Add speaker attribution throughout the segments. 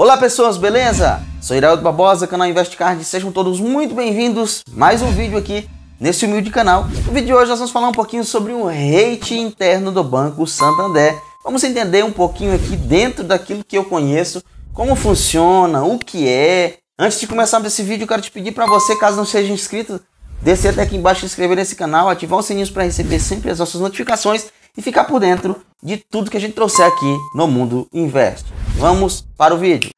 Speaker 1: Olá pessoas, beleza? Sou Iraldo Barbosa, canal InvestCard, sejam todos muito bem-vindos. Mais um vídeo aqui nesse humilde canal. No vídeo de hoje nós vamos falar um pouquinho sobre o rate interno do Banco Santander. Vamos entender um pouquinho aqui dentro daquilo que eu conheço, como funciona, o que é. Antes de começar esse vídeo, quero te pedir para você, caso não seja inscrito, descer até aqui embaixo, se inscrever nesse canal, ativar os sininhos para receber sempre as nossas notificações e ficar por dentro de tudo que a gente trouxer aqui no Mundo Invest. Vamos para o vídeo.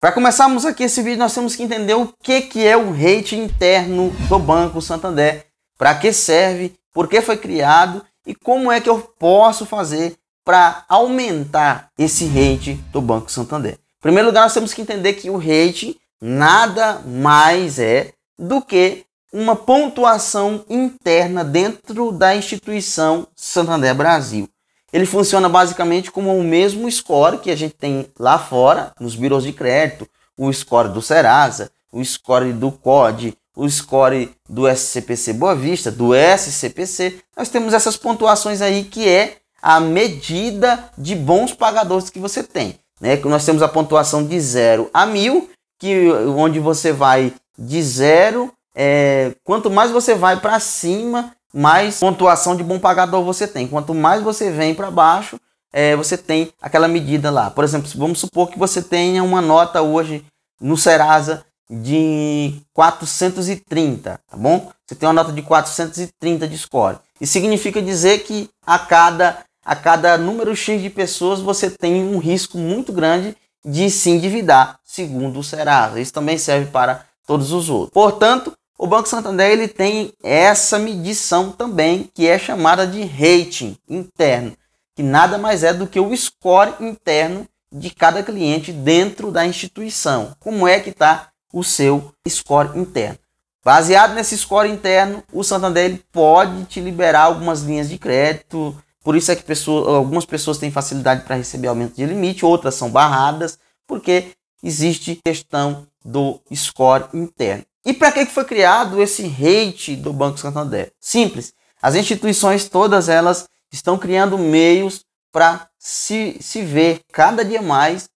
Speaker 1: Para começarmos aqui esse vídeo, nós temos que entender o que, que é o rate interno do Banco Santander, para que serve, por que foi criado e como é que eu posso fazer para aumentar esse rate do Banco Santander. Em primeiro lugar, nós temos que entender que o rate nada mais é do que uma pontuação interna dentro da instituição Santander Brasil. Ele funciona basicamente como o mesmo score que a gente tem lá fora, nos birôs de crédito, o score do Serasa, o score do COD, o score do SCPC Boa Vista, do SCPC. Nós temos essas pontuações aí que é a medida de bons pagadores que você tem. Né? Nós temos a pontuação de 0 a 1000, que onde você vai de 0 é, quanto mais você vai para cima, mais pontuação de bom pagador você tem. Quanto mais você vem para baixo, é, você tem aquela medida lá. Por exemplo, vamos supor que você tenha uma nota hoje no Serasa de 430, tá bom? Você tem uma nota de 430 de score. Isso significa dizer que a cada, a cada número X de pessoas você tem um risco muito grande de se endividar, segundo o Serasa. Isso também serve para todos os outros. Portanto, o Banco Santander ele tem essa medição também, que é chamada de rating interno, que nada mais é do que o score interno de cada cliente dentro da instituição. Como é que está o seu score interno? Baseado nesse score interno, o Santander ele pode te liberar algumas linhas de crédito. Por isso é que pessoas, algumas pessoas têm facilidade para receber aumento de limite, outras são barradas, porque existe questão do score interno. E para que foi criado esse rate do Banco Santander? Simples. As instituições todas elas estão criando meios para se, se ver cada dia mais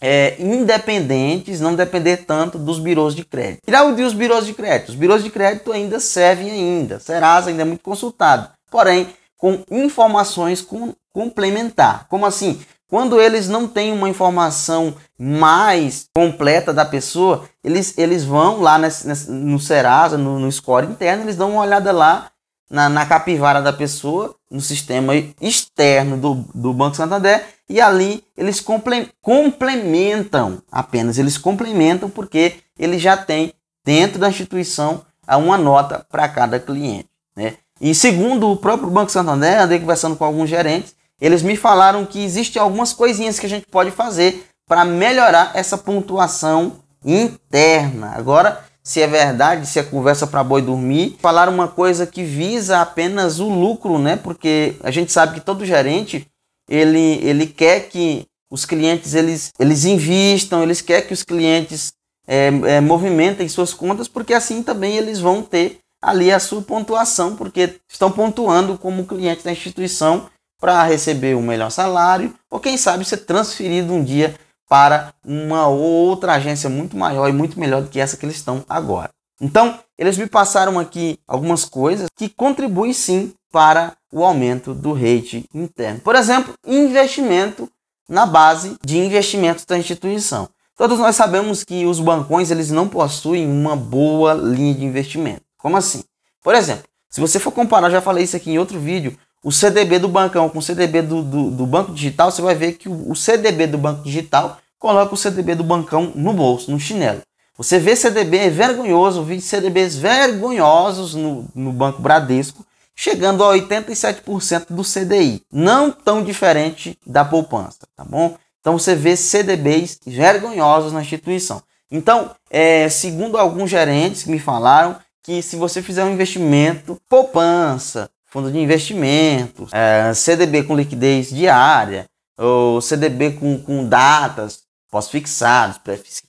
Speaker 1: é, independentes, não depender tanto dos birôs de crédito. Tirar o os birôs de crédito. Os birôs de crédito ainda servem ainda. Serasa ainda é muito consultado. Porém, com informações com, complementar. Como assim? Quando eles não têm uma informação mais completa da pessoa, eles, eles vão lá nesse, nesse, no Serasa, no, no score interno, eles dão uma olhada lá na, na capivara da pessoa, no sistema externo do, do Banco Santander, e ali eles comple, complementam apenas, eles complementam porque eles já têm dentro da instituição uma nota para cada cliente. Né? E segundo o próprio Banco Santander, andei conversando com alguns gerentes, eles me falaram que existem algumas coisinhas que a gente pode fazer para melhorar essa pontuação interna. Agora, se é verdade, se é conversa para boi dormir, falaram uma coisa que visa apenas o lucro, né? Porque a gente sabe que todo gerente ele, ele quer que os clientes eles, eles invistam, eles querem que os clientes é, é, movimentem suas contas, porque assim também eles vão ter ali a sua pontuação, porque estão pontuando como cliente da instituição para receber um melhor salário, ou quem sabe ser transferido um dia para uma outra agência muito maior e muito melhor do que essa que eles estão agora. Então, eles me passaram aqui algumas coisas que contribuem sim para o aumento do rate interno. Por exemplo, investimento na base de investimentos da instituição. Todos nós sabemos que os bancões eles não possuem uma boa linha de investimento. Como assim? Por exemplo, se você for comparar, já falei isso aqui em outro vídeo, o CDB do bancão com o CDB do, do, do, banco digital, você vai ver que o, CDB do banco digital coloca o CDB do bancão no bolso, no chinelo. Você vê CDB vergonhoso, vi CDBs vergonhosos no, no Banco Bradesco, chegando a 87% do CDI. Não tão diferente da poupança, tá bom? Então você vê CDBs vergonhosos na instituição. Então, é, segundo alguns gerentes que me falaram, que se você fizer um investimento, poupança, fundo de investimentos, é, CDB com liquidez diária, ou CDB com, com datas pós-fixados,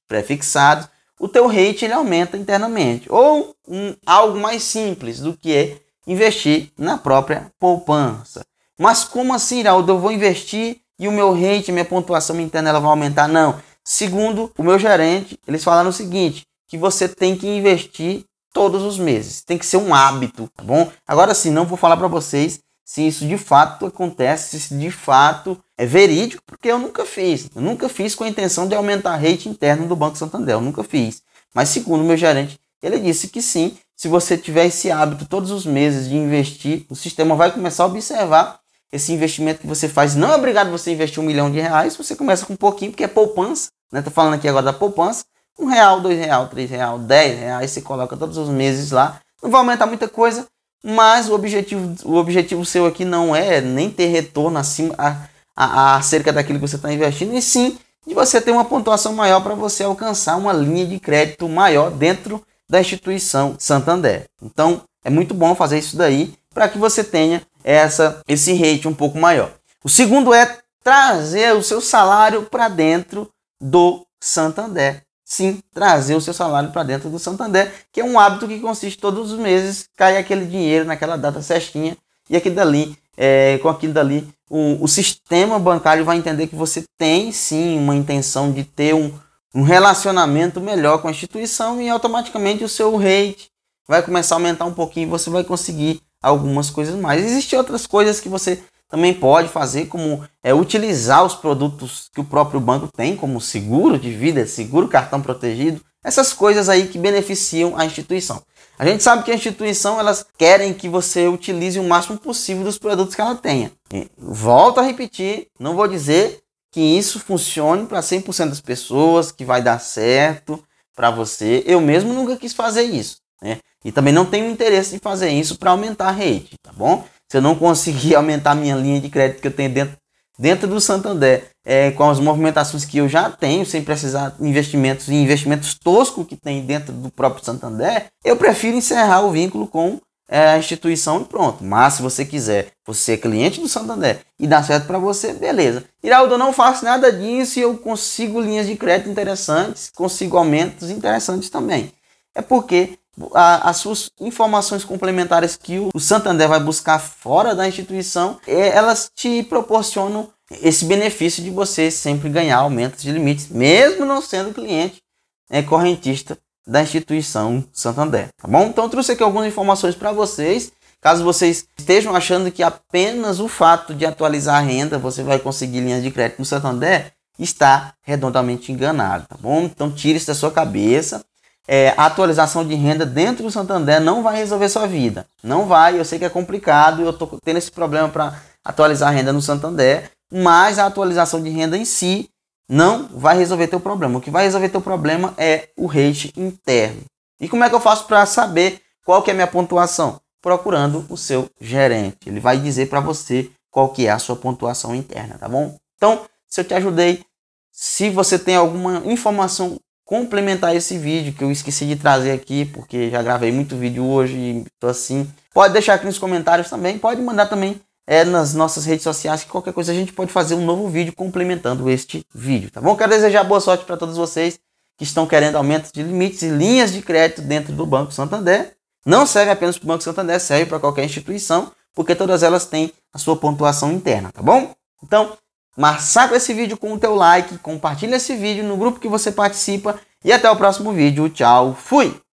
Speaker 1: pré-fixados, o teu rate ele aumenta internamente. Ou um, algo mais simples do que é investir na própria poupança. Mas como assim, Raul? Eu vou investir e o meu rate, minha pontuação interna ela vai aumentar. Não. Segundo o meu gerente, eles falaram o seguinte, que você tem que investir todos os meses. Tem que ser um hábito, tá bom? Agora sim, não vou falar para vocês se isso de fato acontece, se de fato é verídico, porque eu nunca fiz. Eu nunca fiz com a intenção de aumentar a rate interno do Banco Santander, eu nunca fiz. Mas segundo o meu gerente, ele disse que sim, se você tiver esse hábito todos os meses de investir, o sistema vai começar a observar esse investimento que você faz. Não é obrigado você investir um milhão de reais, você começa com um pouquinho, porque é poupança. Né? Tô falando aqui agora da poupança. Um real, dois real, três real, dez reais, você coloca todos os meses lá. Não vai aumentar muita coisa, mas o objetivo, o objetivo seu aqui não é nem ter retorno acima a, a, acerca daquilo que você está investindo, e sim de você ter uma pontuação maior para você alcançar uma linha de crédito maior dentro da instituição Santander. Então é muito bom fazer isso daí para que você tenha essa esse rate um pouco maior. O segundo é trazer o seu salário para dentro do Santander sim trazer o seu salário para dentro do Santander, que é um hábito que consiste todos os meses cai aquele dinheiro naquela data certinha e aquilo dali, é, com aquilo dali, o, o, sistema bancário vai entender que você tem sim uma intenção de ter um, um relacionamento melhor com a instituição e automaticamente o seu rate vai começar a aumentar um pouquinho e você vai conseguir algumas coisas mais. Existem outras coisas que você também pode fazer como é, utilizar os produtos que o próprio banco tem, como seguro de vida, seguro cartão protegido, essas coisas aí que beneficiam a instituição. A gente sabe que a instituição elas querem que você utilize o máximo possível dos produtos que ela tenha. E, volto a repetir, não vou dizer que isso funcione para 100% das pessoas, que vai dar certo para você. Eu mesmo nunca quis fazer isso, né? E também não tenho interesse em fazer isso para aumentar a rede, tá bom? Se eu não conseguir aumentar minha linha de crédito que eu tenho dentro, dentro do Santander, é, com as movimentações que eu já tenho, sem precisar de investimentos e investimentos toscos que tem dentro do próprio Santander, eu prefiro encerrar o vínculo com é, a instituição e pronto. Mas se você quiser, você é cliente do Santander e dá certo para você, beleza. Iraldo, eu não faço nada disso e eu consigo linhas de crédito interessantes, consigo aumentos interessantes também. É porque a, as suas informações complementares que o, o Santander vai buscar fora da instituição, é, elas te proporcionam esse benefício de você sempre ganhar aumentos de limites, mesmo não sendo cliente é, correntista da instituição Santander, tá bom? Então trouxe aqui algumas informações para vocês. Caso vocês estejam achando que apenas o fato de atualizar a renda você vai conseguir linhas de crédito no Santander, está redondamente enganado, tá bom? Então tire isso da sua cabeça é, a atualização de renda dentro do Santander não vai resolver sua vida. Não vai, eu sei que é complicado, eu estou tendo esse problema para atualizar a renda no Santander, mas a atualização de renda em si não vai resolver teu problema. O que vai resolver teu problema é o rate interno. E como é que eu faço para saber qual que é a minha pontuação? Procurando o seu gerente. Ele vai dizer para você qual que é a sua pontuação interna, tá bom? Então, se eu te ajudei, se você tem alguma informação complementar esse vídeo que eu esqueci de trazer aqui, porque já gravei muito vídeo hoje e tô assim. Pode deixar aqui nos comentários também, pode mandar também é, nas nossas redes sociais, que qualquer coisa a gente pode fazer um novo vídeo complementando este vídeo, tá bom? Quero desejar boa sorte para todos vocês que estão querendo aumento de limites e linhas de crédito dentro do Banco Santander. Não serve apenas para o Banco Santander, serve para qualquer instituição, porque todas elas têm a sua pontuação interna, tá bom? Então, Massacra esse vídeo com o teu like, compartilha esse vídeo no grupo que você participa e até o próximo vídeo. Tchau, fui!